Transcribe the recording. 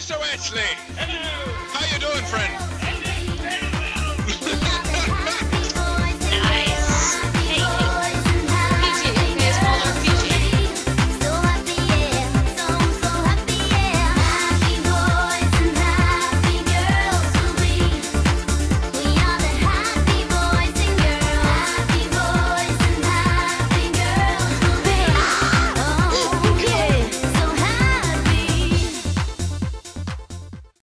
Mr. Wesley. Hello. How you doing, friend?